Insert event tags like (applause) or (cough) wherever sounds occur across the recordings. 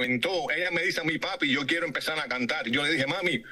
reventó. Ella me dice a mi papi, yo quiero empezar a cantar. Yo le dije, mami,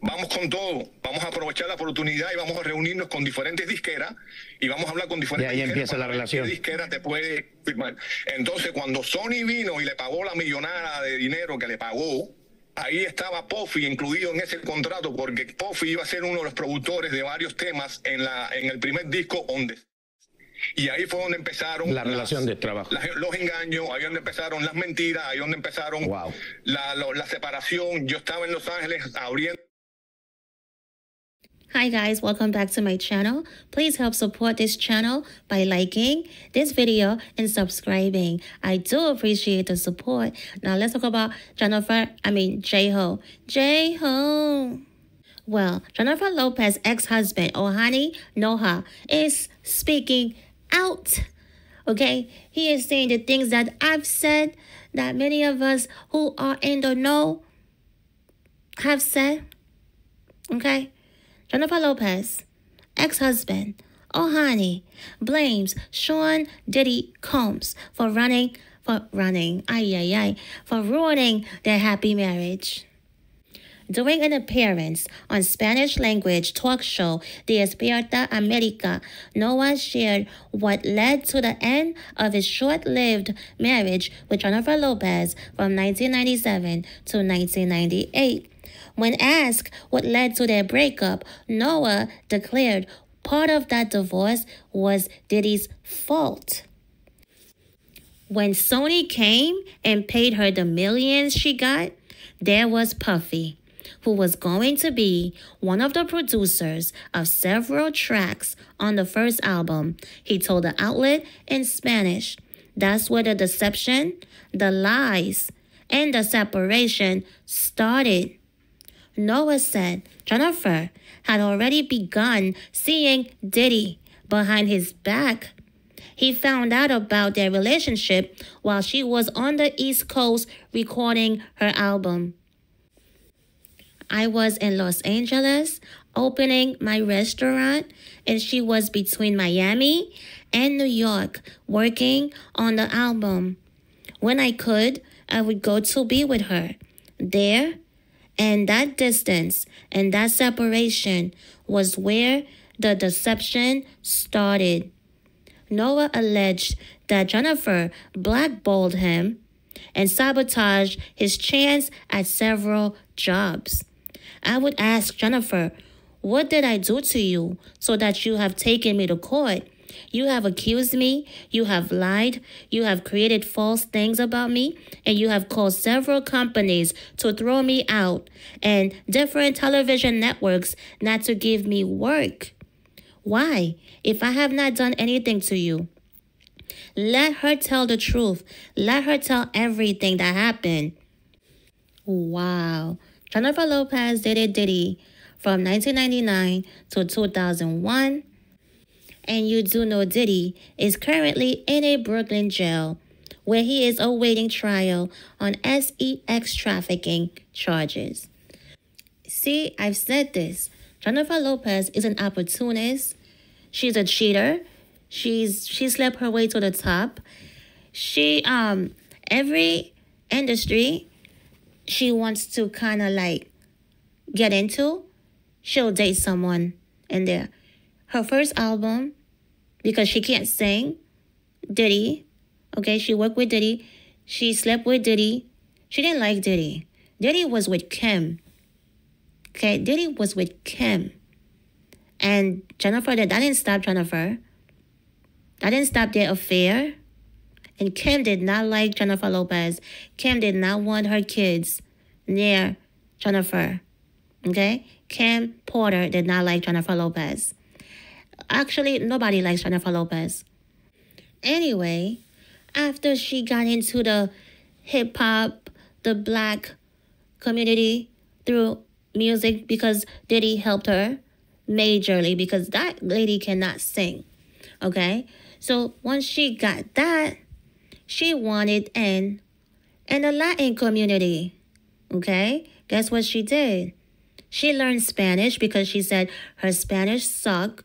vamos con todo, vamos a aprovechar la oportunidad y vamos a reunirnos con diferentes disqueras y vamos a hablar con diferentes y ahí disqueras empieza la relación. qué disquera te puede firmar. Entonces, cuando Sony vino y le pagó la millonada de dinero que le pagó, ahí estaba Puffy incluido en ese contrato porque Puffy iba a ser uno de los productores de varios temas en, la, en el primer disco Onde. Y ahí fue donde empezaron La relación de trabajo. las- los engaños, ahí donde empezaron las mentiras, ahí donde empezaron Wow. la, lo- la separación. Yo estaba en Los Ángeles abriendo Hi guys, welcome back to my channel. Please help support this channel by liking this video and subscribing. I do appreciate the support. Now let's talk about Jennifer, I mean J-Ho. J-Ho. Well, Jennifer Lopez's ex-husband, Ohani Noha, is speaking out. Okay? He is saying the things that I've said that many of us who are in the know have said. Okay? Jennifer Lopez, ex husband, Ojani, blames Sean Diddy Combs for running, for running, ay, ay, ay, for ruining their happy marriage. During an appearance on Spanish language talk show Despierta America, Noa shared what led to the end of his short lived marriage with Jennifer Lopez from 1997 to 1998. When asked what led to their breakup, Noa declared part of that divorce was Diddy's fault. When Sony came and paid her the millions she got, there was Puffy, who was going to be one of the producers of several tracks on the first album. He told the outlet in Spanish. That's where the deception, the lies, and the separation started. Noa said Jennifer had already begun seeing Diddy behind his back. He found out about their relationship while she was on the East Coast recording her album. I was in Los Angeles opening my restaurant, and she was between Miami and New York working on the album. When I could, I would go to be with her. There, and that distance and that separation was where the deception started. Noa alleged that Jennifer blackballed him and sabotaged his chance at several jobs. I would ask Jennifer, What did I do to you so that you have taken me to court? You have accused me, you have lied, you have created false things about me, and you have caused several companies to throw me out and different television networks not to give me work. Why? If I have not done anything to you, let her tell the truth. Let her tell everything that happened. Wow. Jennifer Lopez dated Diddy from 1999 to 2001. And you do know Diddy is currently in a Brooklyn jail where he is awaiting trial on SEX trafficking charges. See, I've said this. Jennifer Lopez is an opportunist. She's a cheater. She's she slept her way to the top. She um every industry she wants to kind of like get into, she'll date someone in there. Her first album, because she can't sing, Diddy, okay, she worked with Diddy, she slept with Diddy. She didn't like Diddy. Diddy was with Kim. Okay, Diddy was with Kim. And Jennifer, that, that didn't stop Jennifer. That didn't stop their affair. And Kim did not like Jennifer Lopez. Kim did not want her kids near Jennifer. Okay? Kim Porter did not like Jennifer Lopez. Actually, nobody likes Jennifer Lopez. Anyway, after she got into the hip hop, the black community through music because Diddy helped her majorly because that lady cannot sing. Okay? So once she got that, she wanted in in the Latin community. Okay? Guess what she did? She learned Spanish because she said her Spanish sucked.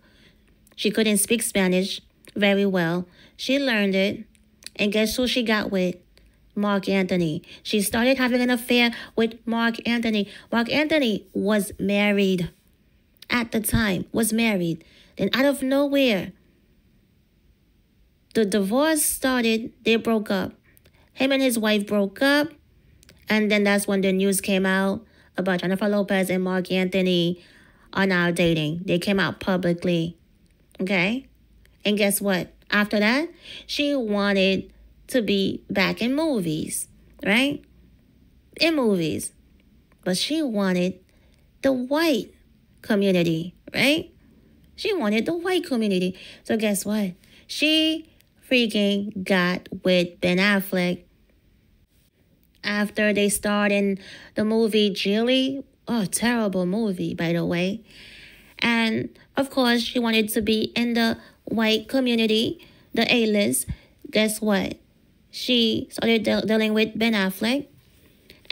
She couldn't speak Spanish very well. She learned it. And guess who she got with? Marc Anthony. She started having an affair with Marc Anthony. Marc Anthony was married at the time, was married. Then out of nowhere, the divorce started, they broke up. Him and his wife broke up. And then that's when the news came out about Jennifer Lopez and Marc Anthony are now dating. They came out publicly. Okay? And guess what? After that, she wanted to be back in movies, right? In movies. But she wanted the white community, right? She wanted the white community. So guess what? She freaking got with Ben Affleck after they starred in the movie Gigli. Oh, terrible movie, by the way. And of course, she wanted to be in the white community, the A list. Guess what? She started de- dealing with Ben Affleck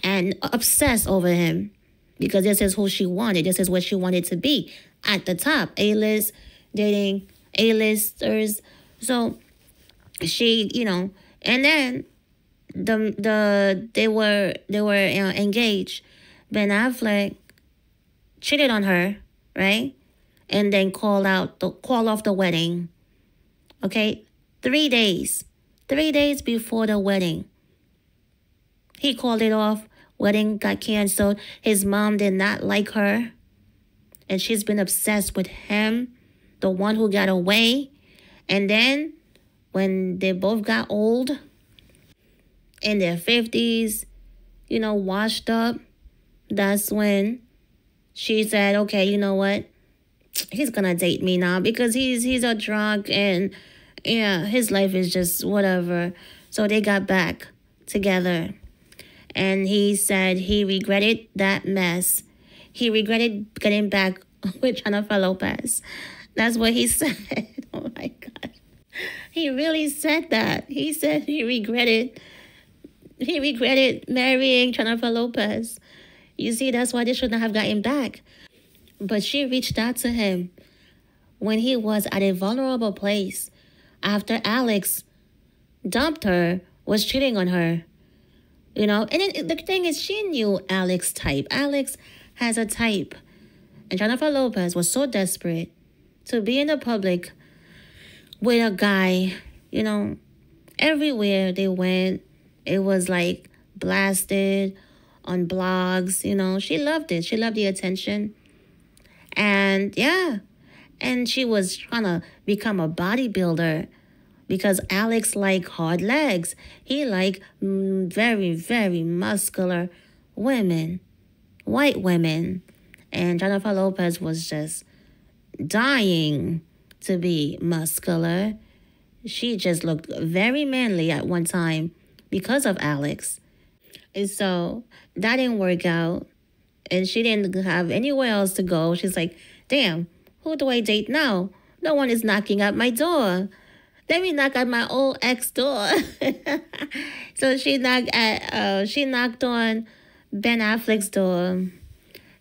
and obsessed over him because this is who she wanted. This is what she wanted to be at the top. A list, dating A listers. So she, you know, and then the the they were they were uh, engaged. Ben Affleck cheated on her, right? And then called out the call off the wedding. Okay, three days, three days before the wedding. He called it off. Wedding got canceled. His mom did not like her, and she's been obsessed with him, the one who got away. And then, when they both got old, in their 50s, you know, washed up, that's when she said, okay, you know what? He's gonna date me now because he's he's a drunk and yeah, his life is just whatever. So they got back together. And he said he regretted that mess. He regretted getting back (laughs) with Jennifer Lopez. That's what he (laughs) said. Oh my God. He really said that. He said he regretted he regretted marrying Jennifer Lopez. You see, that's why they shouldn't have gotten back. But she reached out to him when he was at a vulnerable place after Alex dumped her, was cheating on her. You know, and then the thing is, she knew Alex type. Alex has a type. And Jennifer Lopez was so desperate to be in the public with a guy, you know, everywhere they went, it was like blasted on blogs, you know. She loved it. She loved the attention. And yeah, and she was trying to become a bodybuilder because Alex like hard legs. He like mm, very very muscular women, white women. And Jennifer Lopez was just dying to be muscular. She just looked very manly at one time because of Alex. And so that didn't work out. And she didn't have anywhere else to go. She's like, damn, who do I date now? No one is knocking at my door. Let me knock at my old ex door. (laughs) so she knocked at uh, she knocked on Ben Affleck's door.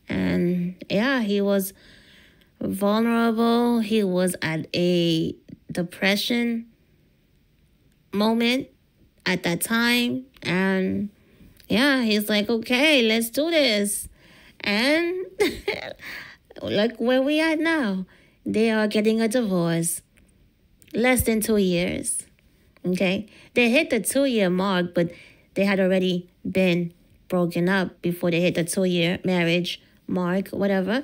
And yeah, he was vulnerable. He was at a depression moment at that time. And yeah, he's like, okay, let's do this. And (laughs) look where we are now. They are getting a divorce. Less than two years. Okay. They hit the two year mark, but they had already been broken up before they hit the two year marriage mark, whatever.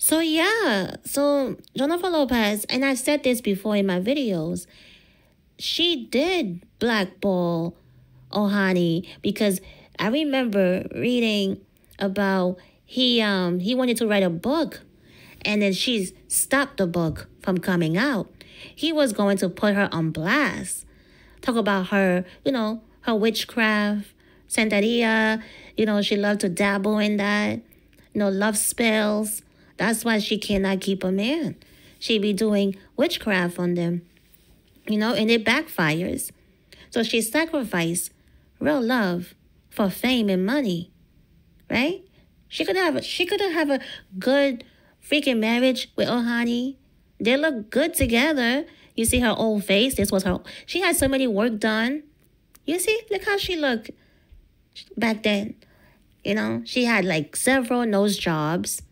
So yeah, so Jennifer Lopez, and I've said this before in my videos, she did blackball Ojani because I remember reading about he um he wanted to write a book and then she stopped the book from coming out. He was going to put her on blast. Talk about her, you know, her witchcraft, Santeria, you know, she loved to dabble in that, you know, love spells. That's why she cannot keep a man. She be doing witchcraft on them you know, and it backfires. So she sacrificed real love for fame and money, right? She could have she could have a good freaking marriage with Ojani. They look good together. You see her old face. This was her. She had so many work done. You see, look how she looked back then. You know, she had like several nose jobs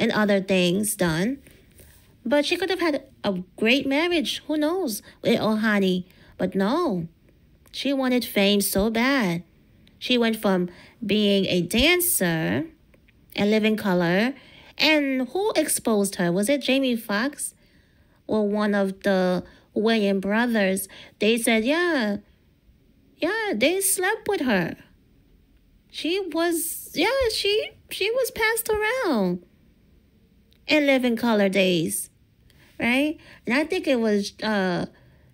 and other things done. But she could have had a great marriage, who knows, with Ojani. But no, she wanted fame so bad. She went from being a dancer and living color. And who exposed her? Was it Jamie Foxx or one of the Wayans brothers? They said, yeah, yeah, they slept with her. She was, yeah, she she was passed around in living color days, right? And I think it was uh,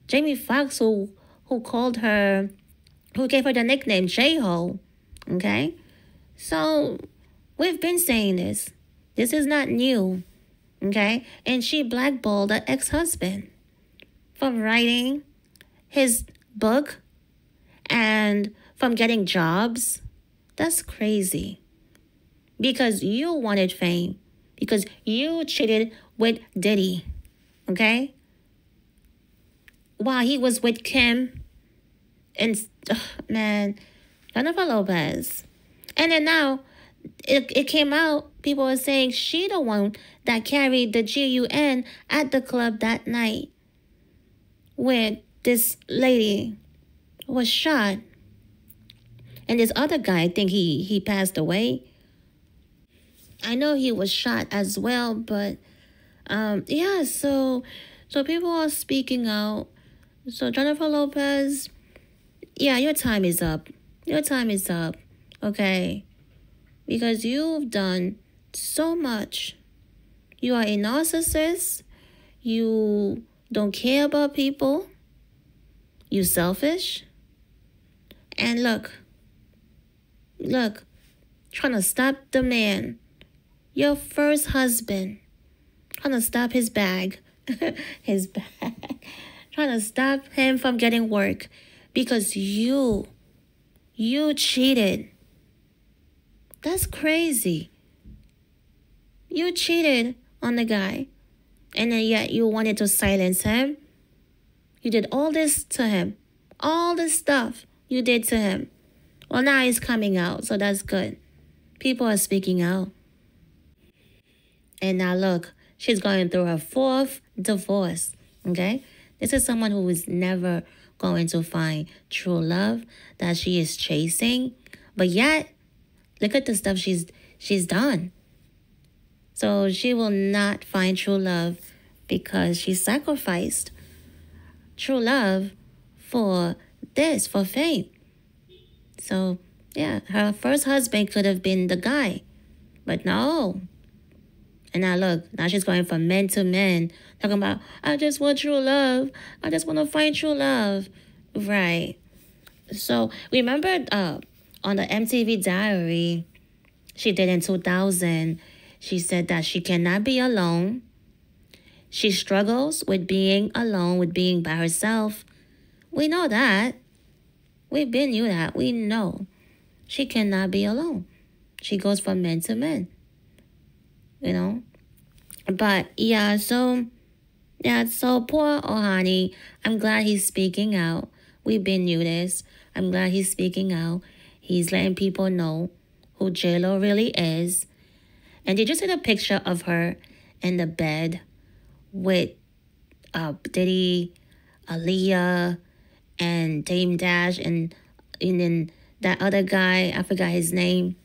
Jamie Foxx who who called her, who gave her the nickname J Ho. Okay, so we've been saying this. This is not new. Okay, and she blackballed the ex husband from writing his book and from getting jobs. That's crazy. Because you wanted fame. Because you cheated with Diddy. Okay? While he was with Kim. And, man, Jennifer Lopez. And then now, it, it came out, people were saying she the one that carried the G-U-N at the club that night. Where this lady was shot. And this other guy, I think he, he passed away. I know he was shot as well, but um, yeah, so so people are speaking out. So Jennifer Lopez, yeah, your time is up. Your time is up. Okay. Because you've done so much. You are a narcissist. You don't care about people. You selfish. And look, look, trying to stop the man, your first husband, trying to stop his bag, (laughs) his bag, (laughs) trying to stop him from getting work because you, you cheated. That's crazy. You cheated on the guy, and then yet you wanted to silence him. You did all this to him, all this stuff you did to him. Well, now he's coming out, so that's good. People are speaking out. And now look, she's going through her fourth divorce. Okay? This is someone who is never going to find true love that she is chasing. But yet, look at the stuff she's she's done. So she will not find true love because she sacrificed true love for this, for fame. So, yeah, her first husband could have been the guy. But no. And now look, now she's going from men to men, talking about, I just want true love. I just want to find true love. Right. So remember uh, on the MTV Diary, she did in 2000, she said that she cannot be alone. She struggles with being alone, with being by herself. We know that. We've been you that. We know she cannot be alone. She goes from men to men. You know? But yeah, so yeah, so poor Ojani. I'm glad he's speaking out. We've been knew this. I'm glad he's speaking out. He's letting people know who JLo really is. And did you see the picture of her in the bed with uh, Diddy, Aaliyah, and Dame Dash and and then that other guy, I forgot his name.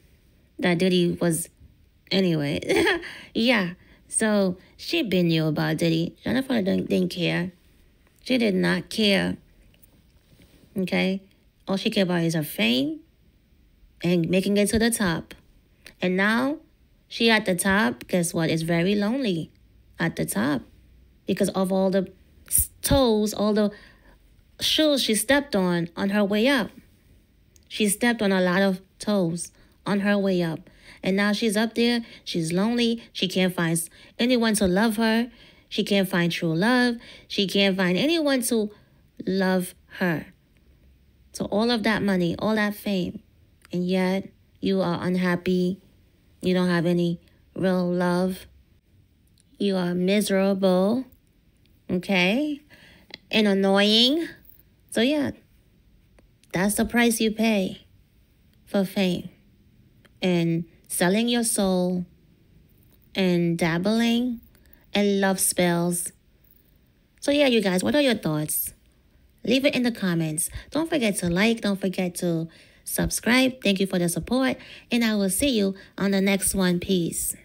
That Diddy was anyway. (laughs) yeah. So she been knew about Diddy. Jennifer didn't, didn't care. She did not care. Okay? All she cared about is her fame and making it to the top. And now she at the top, guess what? It's very lonely at the top because of all the toes, all the shoes she stepped on on her way up. She stepped on a lot of toes on her way up. And now she's up there. She's lonely. She can't find anyone to love her. She can't find true love. She can't find anyone to love her. So, all of that money, all that fame, and yet you are unhappy. You don't have any real love. You are miserable. Okay? And annoying. So, yeah, That's the price you pay for fame and selling your soul and dabbling and love spells. So, yeah, you guys, what are your thoughts? Leave it in the comments. Don't forget to like, don't forget to subscribe. Thank you for the support, and I will see you on the next one. Peace.